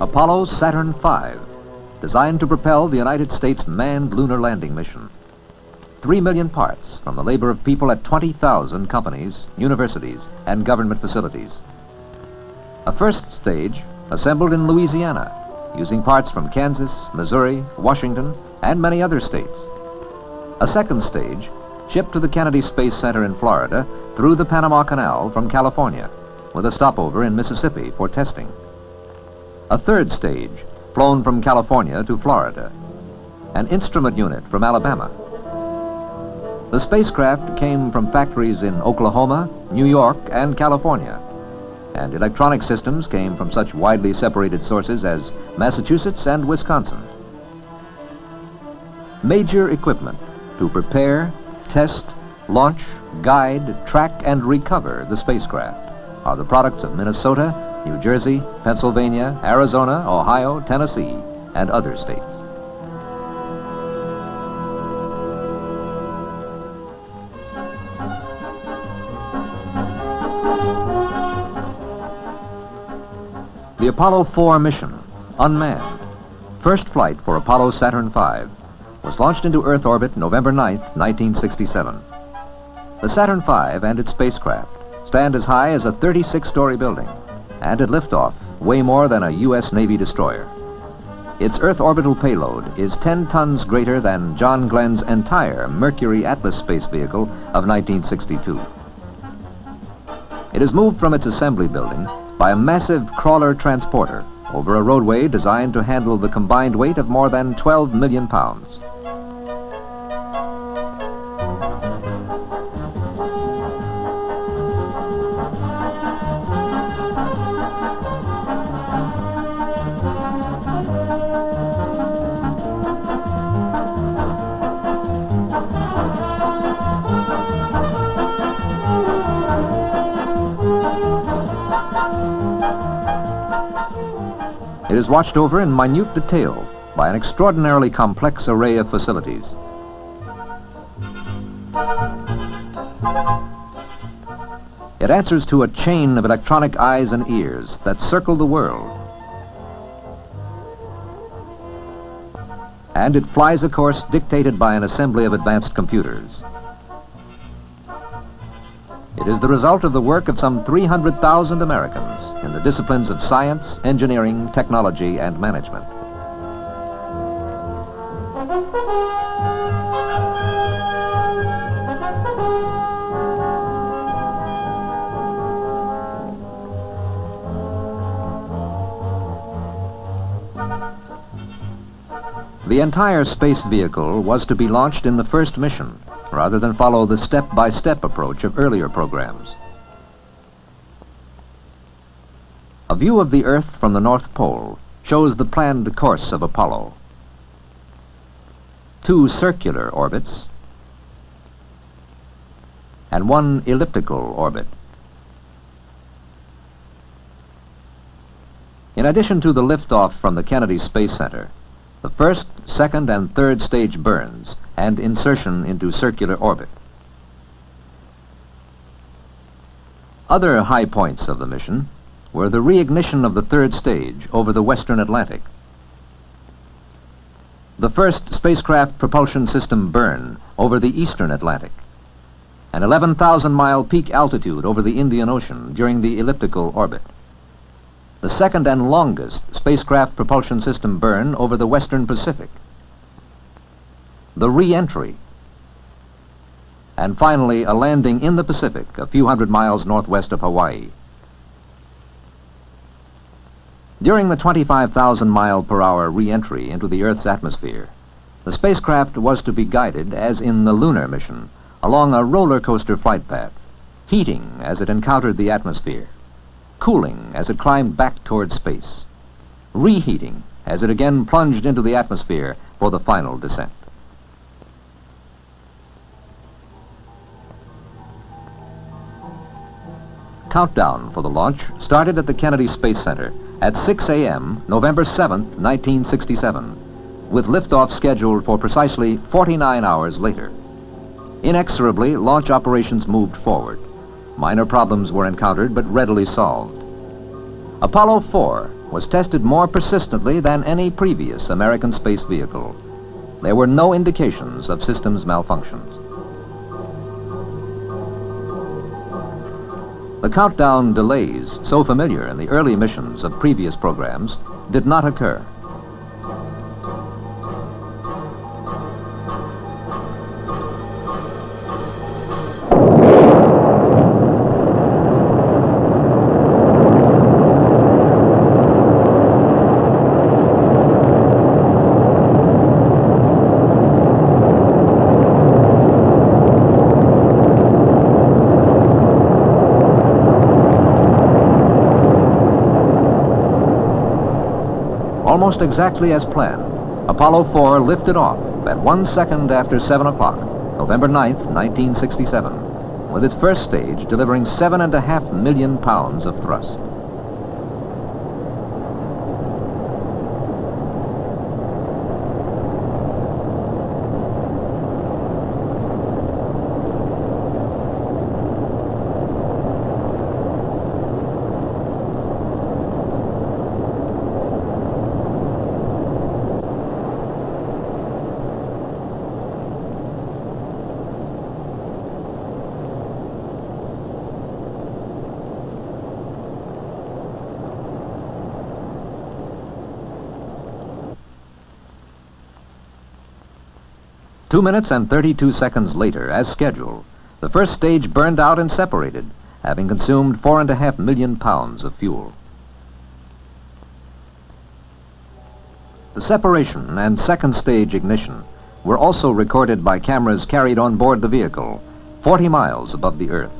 Apollo Saturn V, designed to propel the United States manned lunar landing mission. Three million parts from the labor of people at 20,000 companies, universities, and government facilities. A first stage assembled in Louisiana, using parts from Kansas, Missouri, Washington, and many other states. A second stage shipped to the Kennedy Space Center in Florida through the Panama Canal from California, with a stopover in Mississippi for testing. A third stage flown from California to Florida. An instrument unit from Alabama. The spacecraft came from factories in Oklahoma, New York, and California. And electronic systems came from such widely separated sources as Massachusetts and Wisconsin. Major equipment to prepare, test, launch, guide, track, and recover the spacecraft are the products of Minnesota, New Jersey, Pennsylvania, Arizona, Ohio, Tennessee, and other states. The Apollo 4 mission, unmanned, first flight for Apollo Saturn V, was launched into Earth orbit November 9, 1967. The Saturn V and its spacecraft stand as high as a 36-story building, and at liftoff weigh more than a U.S. Navy destroyer. Its Earth orbital payload is 10 tons greater than John Glenn's entire Mercury Atlas space vehicle of 1962. It is moved from its assembly building by a massive crawler transporter over a roadway designed to handle the combined weight of more than 12 million pounds. It is watched over in minute detail by an extraordinarily complex array of facilities. It answers to a chain of electronic eyes and ears that circle the world. And it flies a course dictated by an assembly of advanced computers. It is the result of the work of some 300,000 Americans in the disciplines of science, engineering, technology, and management. The entire space vehicle was to be launched in the first mission, rather than follow the step-by-step approach of earlier programs. A view of the Earth from the North Pole shows the planned course of Apollo. Two circular orbits and one elliptical orbit. In addition to the liftoff from the Kennedy Space Center, the first, second, and third stage burns and insertion into circular orbit. Other high points of the mission were the reignition of the third stage over the western Atlantic, the first spacecraft propulsion system burn over the eastern Atlantic, an 11,000 mile peak altitude over the Indian Ocean during the elliptical orbit the second and longest spacecraft propulsion system burn over the western Pacific, the re-entry, and finally a landing in the Pacific a few hundred miles northwest of Hawaii. During the 25,000 mile per hour re-entry into the Earth's atmosphere, the spacecraft was to be guided, as in the lunar mission, along a roller coaster flight path, heating as it encountered the atmosphere cooling as it climbed back toward space, reheating as it again plunged into the atmosphere for the final descent. Countdown for the launch started at the Kennedy Space Center at 6 a.m., November 7, 1967, with liftoff scheduled for precisely 49 hours later. Inexorably, launch operations moved forward. Minor problems were encountered but readily solved. Apollo 4 was tested more persistently than any previous American space vehicle. There were no indications of systems malfunctions. The countdown delays, so familiar in the early missions of previous programs, did not occur. Almost exactly as planned, Apollo 4 lifted off at one second after 7 o'clock, November 9th, 1967, with its first stage delivering seven and a half million pounds of thrust. Two minutes and 32 seconds later, as scheduled, the first stage burned out and separated, having consumed four and a half million pounds of fuel. The separation and second stage ignition were also recorded by cameras carried on board the vehicle, 40 miles above the Earth.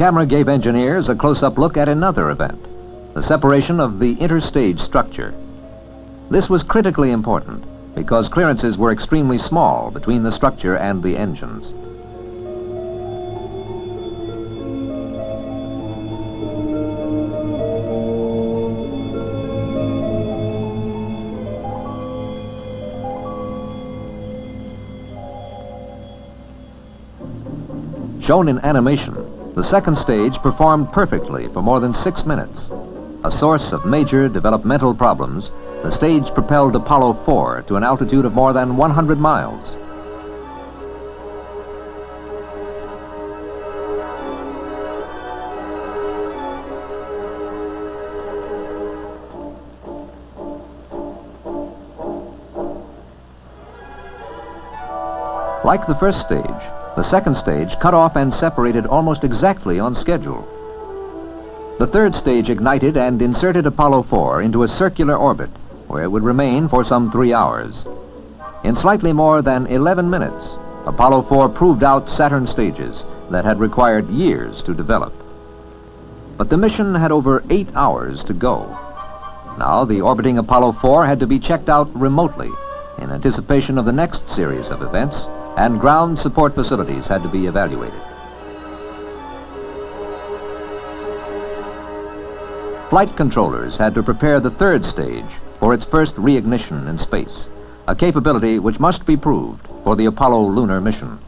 Camera gave engineers a close-up look at another event, the separation of the interstage structure. This was critically important because clearances were extremely small between the structure and the engines. Shown in animation, the second stage performed perfectly for more than six minutes. A source of major developmental problems, the stage propelled Apollo 4 to an altitude of more than 100 miles. Like the first stage, the second stage cut off and separated almost exactly on schedule. The third stage ignited and inserted Apollo 4 into a circular orbit, where it would remain for some three hours. In slightly more than 11 minutes, Apollo 4 proved out Saturn stages that had required years to develop. But the mission had over eight hours to go. Now the orbiting Apollo 4 had to be checked out remotely in anticipation of the next series of events and ground support facilities had to be evaluated. Flight controllers had to prepare the third stage for its first reignition in space, a capability which must be proved for the Apollo lunar mission.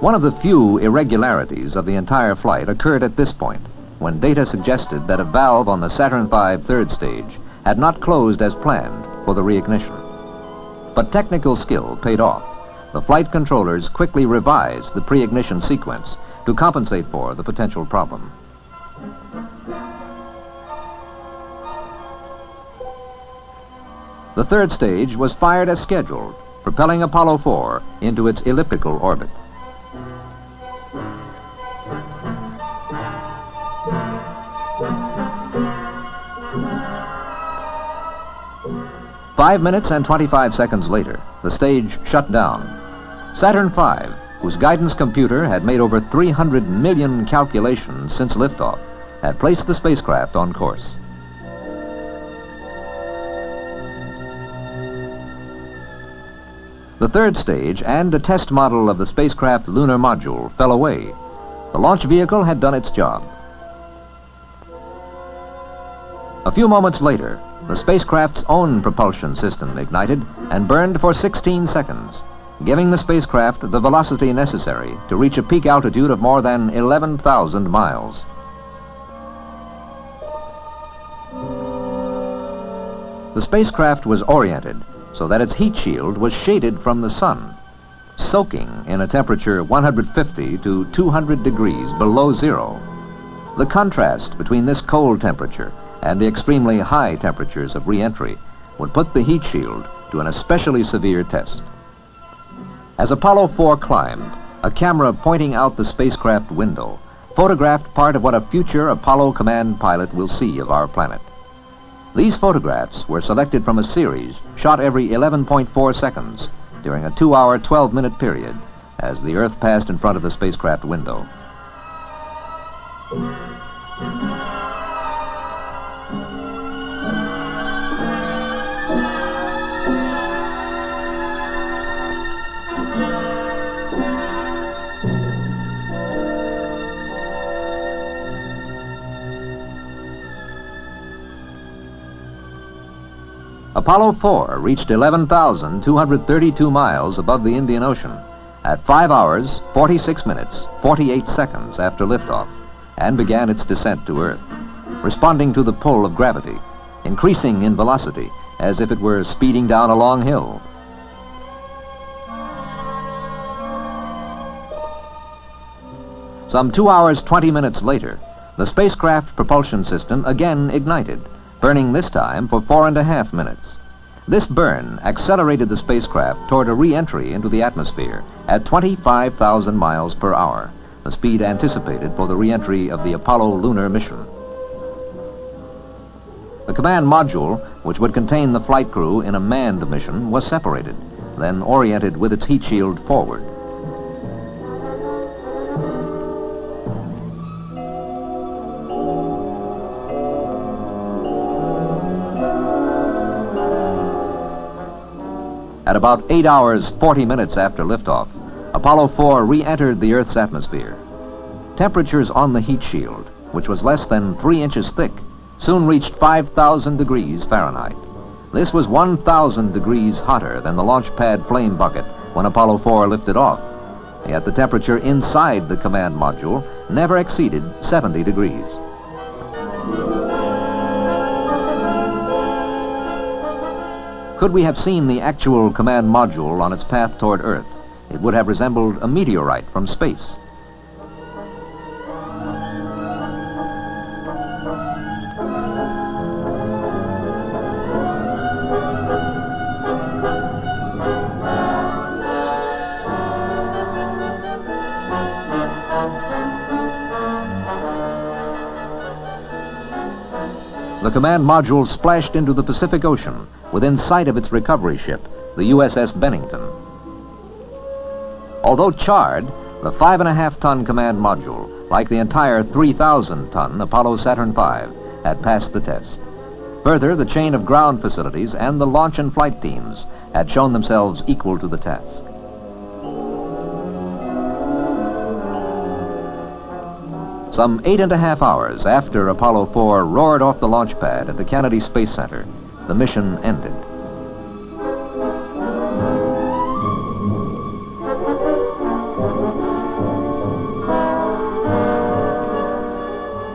One of the few irregularities of the entire flight occurred at this point when data suggested that a valve on the Saturn V third stage had not closed as planned for the reignition. But technical skill paid off. The flight controllers quickly revised the pre-ignition sequence to compensate for the potential problem. The third stage was fired as scheduled, propelling Apollo 4 into its elliptical orbit. Five minutes and 25 seconds later, the stage shut down. Saturn V, whose guidance computer had made over 300 million calculations since liftoff, had placed the spacecraft on course. The third stage and a test model of the spacecraft lunar module fell away. The launch vehicle had done its job. A few moments later, the spacecraft's own propulsion system ignited and burned for 16 seconds, giving the spacecraft the velocity necessary to reach a peak altitude of more than 11,000 miles. The spacecraft was oriented so that its heat shield was shaded from the sun, soaking in a temperature 150 to 200 degrees below zero. The contrast between this cold temperature and the extremely high temperatures of re-entry would put the heat shield to an especially severe test. As Apollo 4 climbed, a camera pointing out the spacecraft window photographed part of what a future Apollo command pilot will see of our planet. These photographs were selected from a series shot every 11.4 seconds during a two-hour, 12-minute period as the Earth passed in front of the spacecraft window. Apollo 4 reached 11,232 miles above the Indian Ocean at 5 hours, 46 minutes, 48 seconds after liftoff and began its descent to Earth, responding to the pull of gravity, increasing in velocity as if it were speeding down a long hill. Some 2 hours, 20 minutes later, the spacecraft propulsion system again ignited burning this time for four and a half minutes. This burn accelerated the spacecraft toward a re-entry into the atmosphere at 25,000 miles per hour, the speed anticipated for the re-entry of the Apollo lunar mission. The command module, which would contain the flight crew in a manned mission, was separated, then oriented with its heat shield forward. At about 8 hours 40 minutes after liftoff, Apollo 4 re-entered the Earth's atmosphere. Temperatures on the heat shield, which was less than 3 inches thick, soon reached 5,000 degrees Fahrenheit. This was 1,000 degrees hotter than the launch pad flame bucket when Apollo 4 lifted off. Yet the temperature inside the command module never exceeded 70 degrees. Could we have seen the actual command module on its path toward Earth, it would have resembled a meteorite from space. The command module splashed into the Pacific Ocean within sight of its recovery ship, the USS Bennington. Although charred, the five and a half ton command module, like the entire 3,000 ton Apollo Saturn V, had passed the test. Further, the chain of ground facilities and the launch and flight teams had shown themselves equal to the task. Some eight and a half hours after Apollo 4 roared off the launch pad at the Kennedy Space Center, the mission ended.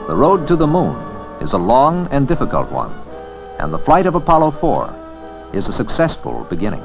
The road to the moon is a long and difficult one, and the flight of Apollo 4 is a successful beginning.